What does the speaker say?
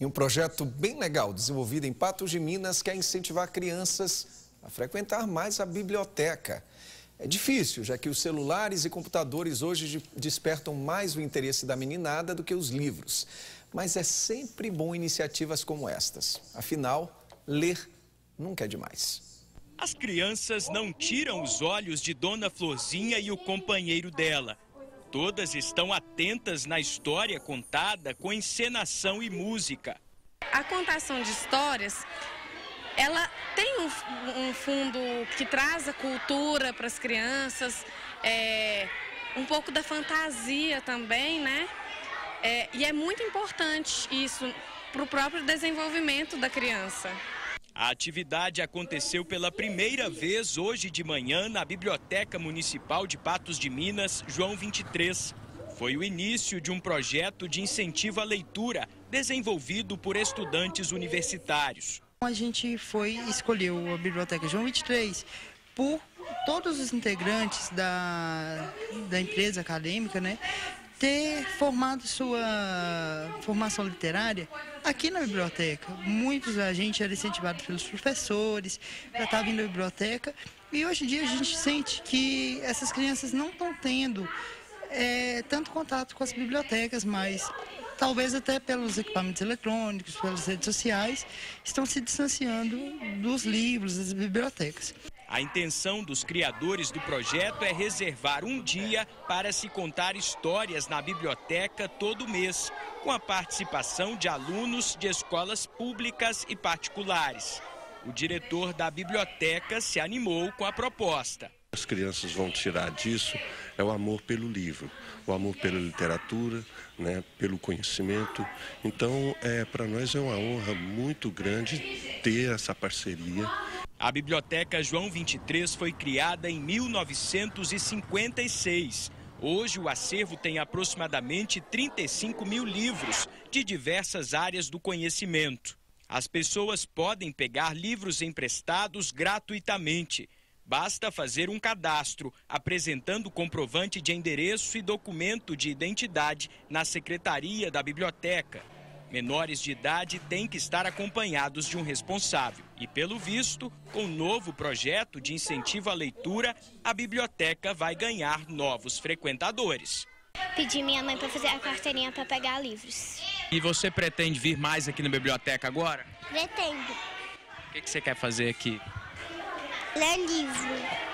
E um projeto bem legal, desenvolvido em Patos de Minas, quer incentivar crianças a frequentar mais a biblioteca. É difícil, já que os celulares e computadores hoje despertam mais o interesse da meninada do que os livros. Mas é sempre bom iniciativas como estas. Afinal, ler nunca é demais. As crianças não tiram os olhos de Dona Florzinha e o companheiro dela. Todas estão atentas na história contada com encenação e música. A contação de histórias, ela tem um, um fundo que traz a cultura para as crianças, é, um pouco da fantasia também, né? É, e é muito importante isso para o próprio desenvolvimento da criança. A atividade aconteceu pela primeira vez hoje de manhã na Biblioteca Municipal de Patos de Minas, João 23. Foi o início de um projeto de incentivo à leitura desenvolvido por estudantes universitários. A gente foi escolheu a Biblioteca João 23 por todos os integrantes da, da empresa acadêmica, né, ter formado sua formação literária aqui na biblioteca. Muitos da gente era incentivado pelos professores para estar vindo à biblioteca e hoje em dia a gente sente que essas crianças não estão tendo é, tanto contato com as bibliotecas, mas talvez até pelos equipamentos eletrônicos, pelas redes sociais, estão se distanciando dos livros, das bibliotecas. A intenção dos criadores do projeto é reservar um dia para se contar histórias na biblioteca todo mês, com a participação de alunos de escolas públicas e particulares. O diretor da biblioteca se animou com a proposta. As crianças vão tirar disso é o amor pelo livro, o amor pela literatura, né, pelo conhecimento. Então, é, para nós é uma honra muito grande ter essa parceria. A Biblioteca João 23 foi criada em 1956. Hoje, o acervo tem aproximadamente 35 mil livros de diversas áreas do conhecimento. As pessoas podem pegar livros emprestados gratuitamente. Basta fazer um cadastro, apresentando comprovante de endereço e documento de identidade na secretaria da biblioteca. Menores de idade têm que estar acompanhados de um responsável. E, pelo visto, com o novo projeto de incentivo à leitura, a biblioteca vai ganhar novos frequentadores. Pedi minha mãe para fazer a carteirinha para pegar livros. E você pretende vir mais aqui na biblioteca agora? Pretendo. O que, que você quer fazer aqui? Ler livro.